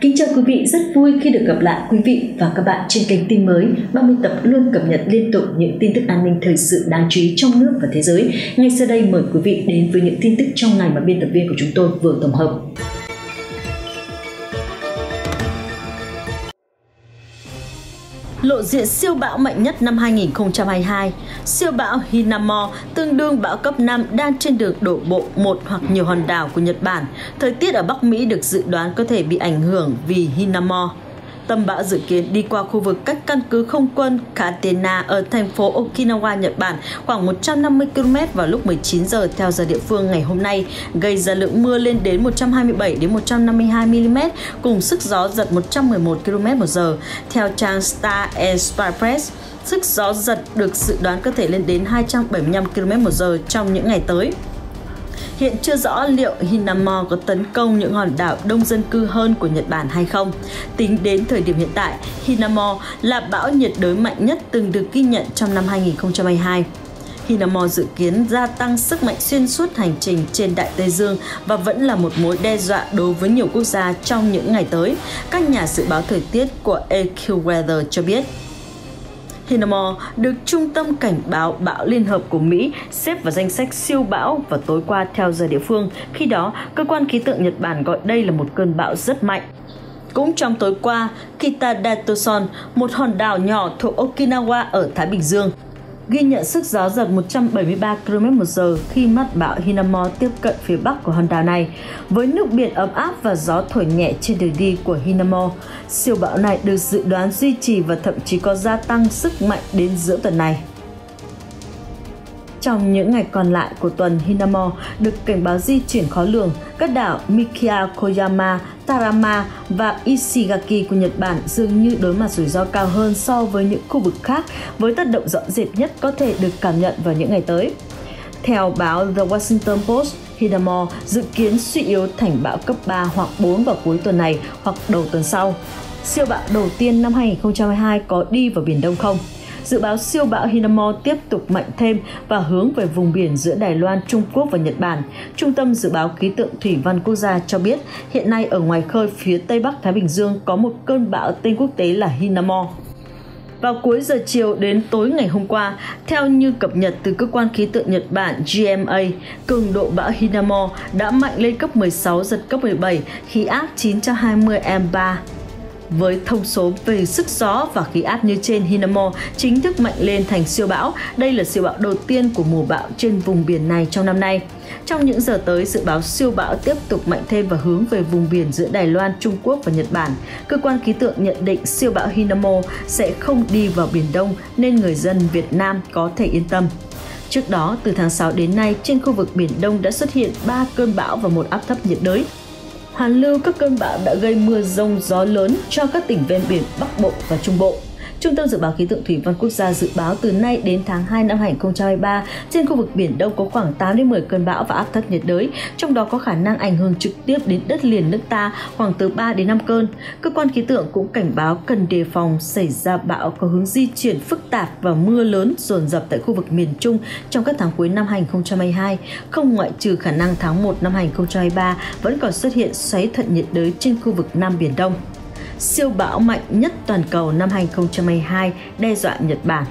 Kính chào quý vị, rất vui khi được gặp lại quý vị và các bạn trên kênh tin mới 30 tập luôn cập nhật liên tục những tin tức an ninh thời sự đáng chú ý trong nước và thế giới. Ngay sau đây mời quý vị đến với những tin tức trong ngày mà biên tập viên của chúng tôi vừa tổng hợp. Lộ diện siêu bão mạnh nhất năm 2022. Siêu bão Hinamo, tương đương bão cấp 5 đang trên đường đổ bộ một hoặc nhiều hòn đảo của Nhật Bản. Thời tiết ở Bắc Mỹ được dự đoán có thể bị ảnh hưởng vì Hinamo. Tâm bão dự kiến đi qua khu vực cách căn cứ không quân Katena ở thành phố Okinawa, Nhật Bản khoảng 150 km vào lúc 19 giờ theo giờ địa phương ngày hôm nay, gây ra lượng mưa lên đến 127 đến 152 mm cùng sức gió giật 111 km/h. Theo trang Star Express, sức gió giật được dự đoán có thể lên đến 275 km/h trong những ngày tới. Hiện chưa rõ liệu Hinamo có tấn công những hòn đảo đông dân cư hơn của Nhật Bản hay không. Tính đến thời điểm hiện tại, Hinamo là bão nhiệt đới mạnh nhất từng được ghi nhận trong năm 2022. Hinamo dự kiến gia tăng sức mạnh xuyên suốt hành trình trên Đại Tây Dương và vẫn là một mối đe dọa đối với nhiều quốc gia trong những ngày tới, các nhà dự báo thời tiết của AccuWeather cho biết. Hinamore được Trung tâm Cảnh báo bão Liên hợp của Mỹ xếp vào danh sách siêu bão vào tối qua theo giờ địa phương. Khi đó, cơ quan khí tượng Nhật Bản gọi đây là một cơn bão rất mạnh. Cũng trong tối qua, Kitadatoson, một hòn đảo nhỏ thuộc Okinawa ở Thái Bình Dương, ghi nhận sức gió giật 173 km/h khi mắt bão Hinamo tiếp cận phía bắc của hòn đảo này. Với nước biển ấm áp và gió thổi nhẹ trên đường đi của Hinamo, siêu bão này được dự đoán duy trì và thậm chí có gia tăng sức mạnh đến giữa tuần này. Trong những ngày còn lại của tuần Hinamo được cảnh báo di chuyển khó lường, các đảo Mikia, Koyama, Tarama và Ishigaki của Nhật Bản dường như đối mặt rủi ro cao hơn so với những khu vực khác với tác động rõ rệt nhất có thể được cảm nhận vào những ngày tới. Theo báo The Washington Post, Hidamore dự kiến suy yếu thành bão cấp 3 hoặc 4 vào cuối tuần này hoặc đầu tuần sau. Siêu bão đầu tiên năm 2022 có đi vào Biển Đông không? Dự báo siêu bão Hinamo tiếp tục mạnh thêm và hướng về vùng biển giữa Đài Loan, Trung Quốc và Nhật Bản. Trung tâm Dự báo Khí tượng Thủy văn Quốc gia cho biết hiện nay ở ngoài khơi phía Tây Bắc Thái Bình Dương có một cơn bão tên quốc tế là Hinamo. Vào cuối giờ chiều đến tối ngày hôm qua, theo như cập nhật từ cơ quan khí tượng Nhật Bản GMA, cường độ bão Hinamo đã mạnh lên cấp 16 giật cấp 17, khí áp 920 M3 với thông số về sức gió và khí áp như trên, Hinamo chính thức mạnh lên thành siêu bão. Đây là siêu bão đầu tiên của mùa bão trên vùng biển này trong năm nay. Trong những giờ tới, dự báo siêu bão tiếp tục mạnh thêm và hướng về vùng biển giữa Đài Loan, Trung Quốc và Nhật Bản. Cơ quan khí tượng nhận định siêu bão Hinamo sẽ không đi vào Biển Đông nên người dân Việt Nam có thể yên tâm. Trước đó, từ tháng 6 đến nay, trên khu vực Biển Đông đã xuất hiện 3 cơn bão và một áp thấp nhiệt đới Hàn lưu các cơn bão đã gây mưa rông gió lớn cho các tỉnh ven biển Bắc Bộ và Trung Bộ. Trung tâm Dự báo Khí tượng Thủy văn Quốc gia dự báo từ nay đến tháng 2 năm 2023, trên khu vực Biển Đông có khoảng 8 đến 10 cơn bão và áp thấp nhiệt đới, trong đó có khả năng ảnh hưởng trực tiếp đến đất liền nước ta khoảng từ 3 đến 5 cơn. Cơ quan khí tượng cũng cảnh báo cần đề phòng xảy ra bão có hướng di chuyển phức tạp và mưa lớn dồn dập tại khu vực miền Trung trong các tháng cuối năm 2022, không ngoại trừ khả năng tháng 1 năm 2023 vẫn còn xuất hiện xoáy thuận nhiệt đới trên khu vực Nam Biển Đông siêu bão mạnh nhất toàn cầu năm 2022 đe dọa Nhật Bản.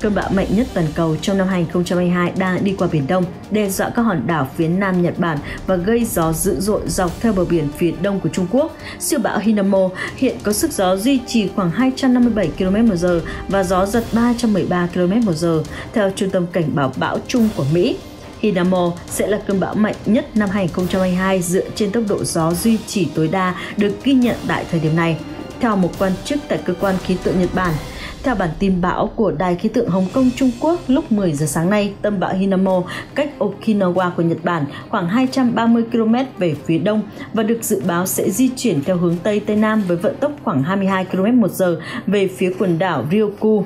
Cơn bão mạnh nhất toàn cầu trong năm 2022 đang đi qua Biển Đông, đe dọa các hòn đảo phía nam Nhật Bản và gây gió dữ dội dọc theo bờ biển phía đông của Trung Quốc. Siêu bão Hinamo hiện có sức gió duy trì khoảng 257 km/h và gió giật 313 km/h theo Trung tâm Cảnh báo bão chung của Mỹ. Hinamo sẽ là cơn bão mạnh nhất năm 2022 dựa trên tốc độ gió duy trì tối đa được ghi nhận tại thời điểm này. Theo một quan chức tại cơ quan khí tượng Nhật Bản, theo bản tin bão của Đài khí tượng Hồng Kông Trung Quốc lúc 10 giờ sáng nay, tâm bão Hinamo cách Okinawa của Nhật Bản khoảng 230 km về phía đông và được dự báo sẽ di chuyển theo hướng Tây Tây Nam với vận tốc khoảng 22 km một giờ về phía quần đảo Ryukyu.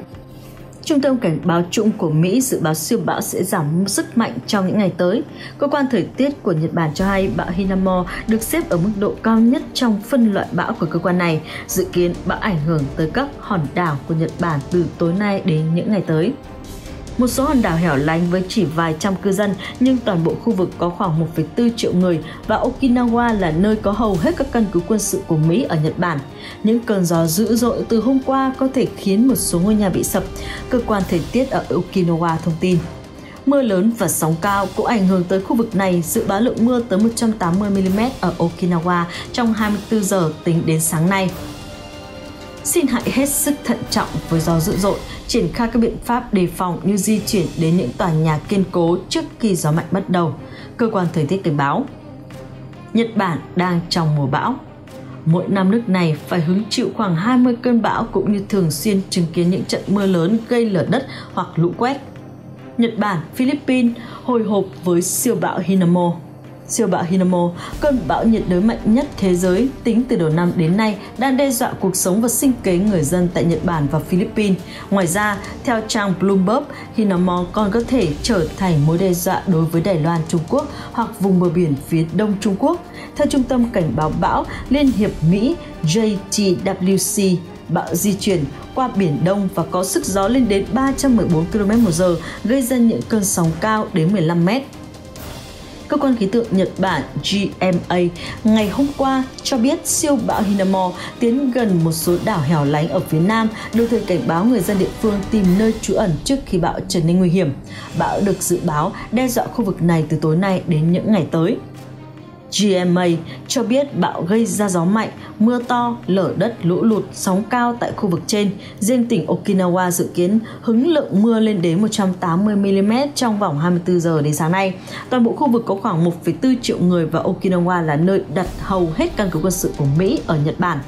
Trung tâm Cảnh báo chung của Mỹ dự báo siêu bão sẽ giảm sức mạnh trong những ngày tới. Cơ quan thời tiết của Nhật Bản cho hay bão Hinamo được xếp ở mức độ cao nhất trong phân loại bão của cơ quan này. Dự kiến bão ảnh hưởng tới các hòn đảo của Nhật Bản từ tối nay đến những ngày tới một số hòn đảo hẻo lánh với chỉ vài trăm cư dân nhưng toàn bộ khu vực có khoảng 1,4 triệu người và Okinawa là nơi có hầu hết các căn cứ quân sự của Mỹ ở Nhật Bản. Những cơn gió dữ dội từ hôm qua có thể khiến một số ngôi nhà bị sập, cơ quan thời tiết ở Okinawa thông tin. Mưa lớn và sóng cao cũng ảnh hưởng tới khu vực này, dự báo lượng mưa tới 180mm ở Okinawa trong 24 giờ tính đến sáng nay. Xin hãy hết sức thận trọng với gió dữ dội, triển khai các biện pháp đề phòng như di chuyển đến những tòa nhà kiên cố trước khi gió mạnh bắt đầu. Cơ quan thời tiết cảnh báo. Nhật Bản đang trong mùa bão. Mỗi năm nước này phải hứng chịu khoảng 20 cơn bão cũng như thường xuyên chứng kiến những trận mưa lớn gây lở đất hoặc lũ quét. Nhật Bản, Philippines hồi hộp với siêu bão Hinamo. Siêu bão Hinamo, cơn bão nhiệt đới mạnh nhất thế giới tính từ đầu năm đến nay đang đe dọa cuộc sống và sinh kế người dân tại Nhật Bản và Philippines. Ngoài ra, theo trang Bloomberg, Hinamo còn có thể trở thành mối đe dọa đối với Đài Loan, Trung Quốc hoặc vùng bờ biển phía đông Trung Quốc. Theo Trung tâm Cảnh báo bão Liên hiệp Mỹ JTWC, bão di chuyển qua Biển Đông và có sức gió lên đến 314 km/h, gây ra những cơn sóng cao đến 15 mét. Cơ quan khí tượng Nhật Bản GMA ngày hôm qua cho biết siêu bão Hinamo tiến gần một số đảo hẻo lánh ở phía nam, đồng thời cảnh báo người dân địa phương tìm nơi trú ẩn trước khi bão trở nên nguy hiểm. Bão được dự báo đe dọa khu vực này từ tối nay đến những ngày tới. GMA cho biết bão gây ra gió mạnh, mưa to, lở đất, lũ lụt, sóng cao tại khu vực trên. Riêng tỉnh Okinawa dự kiến hứng lượng mưa lên đến 180mm trong vòng 24 giờ đến sáng nay. Toàn bộ khu vực có khoảng 1,4 triệu người và Okinawa là nơi đặt hầu hết căn cứ quân sự của Mỹ ở Nhật Bản.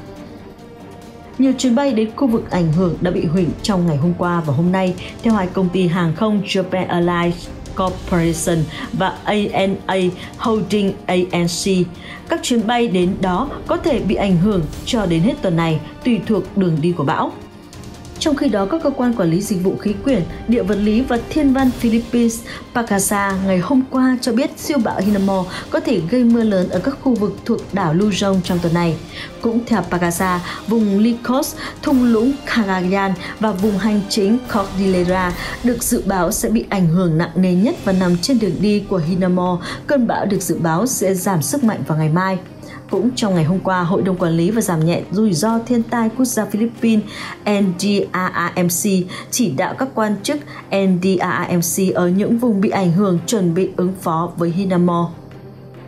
Nhiều chuyến bay đến khu vực ảnh hưởng đã bị hủy trong ngày hôm qua và hôm nay, theo hai công ty hàng không Japan Airlines Corporation và ANA Holding ANC. Các chuyến bay đến đó có thể bị ảnh hưởng cho đến hết tuần này, tùy thuộc đường đi của bão. Trong khi đó, các cơ quan quản lý dịch vụ khí quyển, địa vật lý và thiên văn Philippines Pacasa ngày hôm qua cho biết siêu bão Hinamo có thể gây mưa lớn ở các khu vực thuộc đảo Luzon trong tuần này. Cũng theo Pacasa, vùng Licos, thung lũng Cagayan và vùng hành chính Cordillera được dự báo sẽ bị ảnh hưởng nặng nề nhất và nằm trên đường đi của Hinamo. Cơn bão được dự báo sẽ giảm sức mạnh vào ngày mai. Cũng trong ngày hôm qua, Hội đồng Quản lý và Giảm nhẹ rủi ro thiên tai quốc gia Philippines NDRRMC chỉ đạo các quan chức NDRRMC ở những vùng bị ảnh hưởng chuẩn bị ứng phó với Hinamo.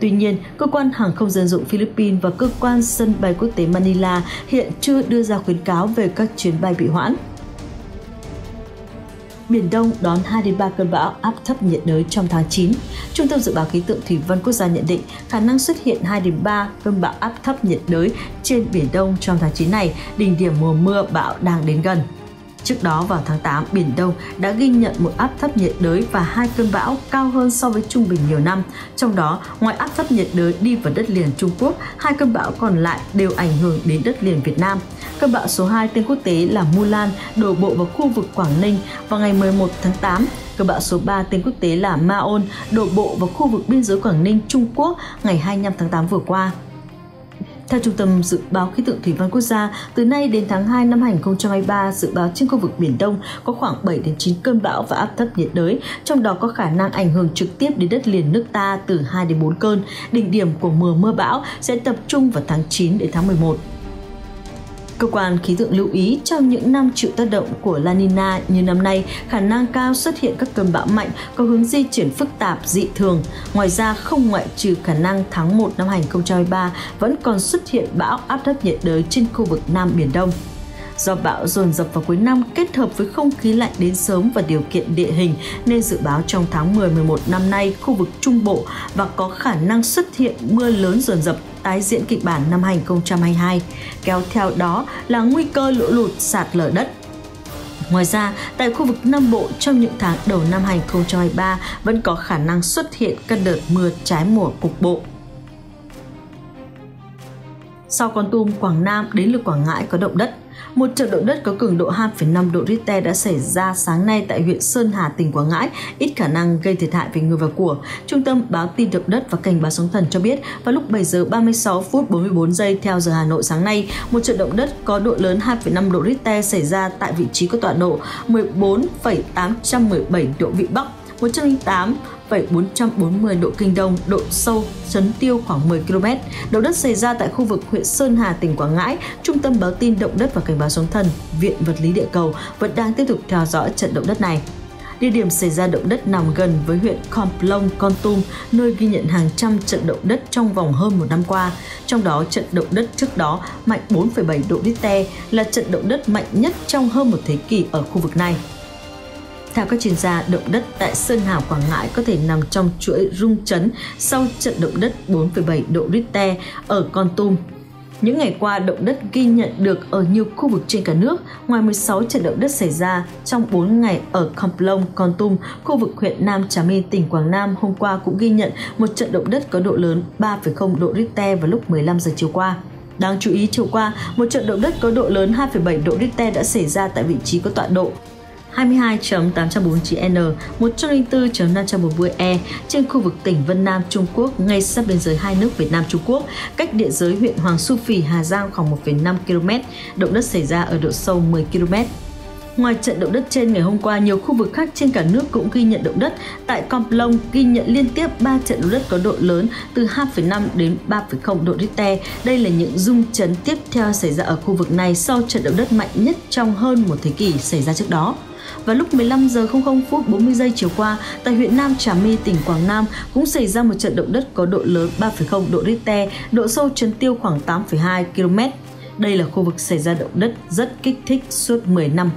Tuy nhiên, cơ quan hàng không dân dụng Philippines và cơ quan sân bay quốc tế Manila hiện chưa đưa ra khuyến cáo về các chuyến bay bị hoãn. Biển Đông đón 2 đến 3 cơn bão áp thấp nhiệt đới trong tháng 9. Trung tâm dự báo khí tượng thủy văn quốc gia nhận định khả năng xuất hiện 2 đến 3 cơn bão áp thấp nhiệt đới trên biển Đông trong tháng 9 này, đỉnh điểm mùa mưa bão đang đến gần. Trước đó vào tháng 8, Biển Đông đã ghi nhận một áp thấp nhiệt đới và hai cơn bão cao hơn so với trung bình nhiều năm. Trong đó, ngoài áp thấp nhiệt đới đi vào đất liền Trung Quốc, hai cơn bão còn lại đều ảnh hưởng đến đất liền Việt Nam. Cơn bão số 2 tên quốc tế là Mulan đổ bộ vào khu vực Quảng Ninh vào ngày 11 tháng 8. Cơn bão số 3 tên quốc tế là Maon đổ bộ vào khu vực biên giới Quảng Ninh, Trung Quốc ngày 25 tháng 8 vừa qua. Theo Trung tâm Dự báo Khí tượng Thủy văn Quốc gia, từ nay đến tháng 2 năm 2023, dự báo trên khu vực Biển Đông có khoảng 7 đến 9 cơn bão và áp thấp nhiệt đới, trong đó có khả năng ảnh hưởng trực tiếp đến đất liền nước ta từ 2 đến 4 cơn. Đỉnh điểm của mùa mưa bão sẽ tập trung vào tháng 9 đến tháng 11. Cơ quan khí tượng lưu ý trong những năm chịu tác động của La Nina như năm nay, khả năng cao xuất hiện các cơn bão mạnh có hướng di chuyển phức tạp dị thường. Ngoài ra, không ngoại trừ khả năng tháng 1 năm 2023 vẫn còn xuất hiện bão áp thấp nhiệt đới trên khu vực Nam Biển Đông. Do bão dồn dập vào cuối năm kết hợp với không khí lạnh đến sớm và điều kiện địa hình nên dự báo trong tháng 10-11 năm nay khu vực Trung Bộ và có khả năng xuất hiện mưa lớn dồn dập tái diễn kịch bản năm 2022, kéo theo đó là nguy cơ lũ lụt sạt lở đất Ngoài ra, tại khu vực Nam Bộ trong những tháng đầu năm 2023 vẫn có khả năng xuất hiện các đợt mưa trái mùa cục bộ. Sau Con Tum, Quảng Nam đến lượt Quảng Ngãi có động đất. Một trận động đất có cường độ 2,5 độ Richter đã xảy ra sáng nay tại huyện Sơn Hà, tỉnh Quảng Ngãi, ít khả năng gây thiệt hại về người và của. Trung tâm báo tin động đất và cảnh báo sóng thần cho biết vào lúc 7 giờ 36 phút 44 giây theo giờ Hà Nội sáng nay, một trận động đất có độ lớn 2,5 độ Richter xảy ra tại vị trí có tọa độ 14,817 độ Vĩ Bắc, 108 440 độ kinh đông, độ sâu chấn tiêu khoảng 10 km. Động đất xảy ra tại khu vực huyện Sơn Hà, tỉnh Quảng Ngãi. Trung tâm báo tin động đất và cảnh báo sóng thần, Viện Vật lý Địa cầu vẫn đang tiếp tục theo dõi trận động đất này. Địa điểm xảy ra động đất nằm gần với huyện Con Plong, Con Tum, nơi ghi nhận hàng trăm trận động đất trong vòng hơn một năm qua. Trong đó, trận động đất trước đó mạnh 4,7 độ Richter là trận động đất mạnh nhất trong hơn một thế kỷ ở khu vực này. Theo các chuyên gia, động đất tại Sơn Hào, Quảng Ngãi có thể nằm trong chuỗi rung chấn sau trận động đất 4,7 độ Richter ở Con Tum. Những ngày qua, động đất ghi nhận được ở nhiều khu vực trên cả nước. Ngoài 16 trận động đất xảy ra trong 4 ngày ở Con Plong, Con Tum, khu vực huyện Nam Trà My, tỉnh Quảng Nam hôm qua cũng ghi nhận một trận động đất có độ lớn 3,0 độ Richter vào lúc 15 giờ chiều qua. Đáng chú ý chiều qua, một trận động đất có độ lớn 2,7 độ Richter đã xảy ra tại vị trí có tọa độ 22.849N, 104.540E trên khu vực tỉnh Vân Nam, Trung Quốc, ngay sát biên giới hai nước Việt Nam Trung Quốc, cách địa giới huyện Hoàng Su Phì, Hà Giang khoảng 1,5 km. Động đất xảy ra ở độ sâu 10 km. Ngoài trận động đất trên ngày hôm qua, nhiều khu vực khác trên cả nước cũng ghi nhận động đất. Tại Com Plong ghi nhận liên tiếp 3 trận động đất có độ lớn từ 2,5 đến 3,0 độ Richter. Đây là những rung chấn tiếp theo xảy ra ở khu vực này sau trận động đất mạnh nhất trong hơn một thế kỷ xảy ra trước đó. Vào lúc 15 giờ 00 phút 40 giây chiều qua, tại huyện Nam Trà My, tỉnh Quảng Nam cũng xảy ra một trận động đất có độ lớn 3,0 độ Richter, độ sâu chấn tiêu khoảng 8,2 km. Đây là khu vực xảy ra động đất rất kích thích suốt 10 năm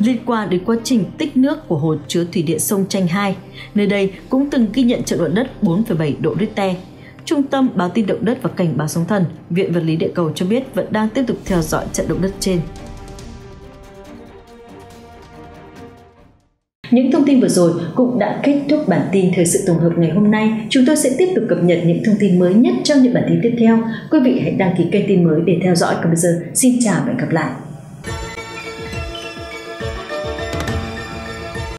liên quan đến quá trình tích nước của hồ chứa thủy điện sông Chanh 2. Nơi đây cũng từng ghi nhận trận động đất 4,7 độ Richter. Trung tâm báo tin động đất và cảnh báo sóng thần, Viện Vật lý Địa cầu cho biết vẫn đang tiếp tục theo dõi trận động đất trên. Những thông tin vừa rồi cũng đã kết thúc bản tin thời sự tổng hợp ngày hôm nay. Chúng tôi sẽ tiếp tục cập nhật những thông tin mới nhất trong những bản tin tiếp theo. Quý vị hãy đăng ký kênh tin mới để theo dõi. Còn bây giờ, xin chào và hẹn gặp lại.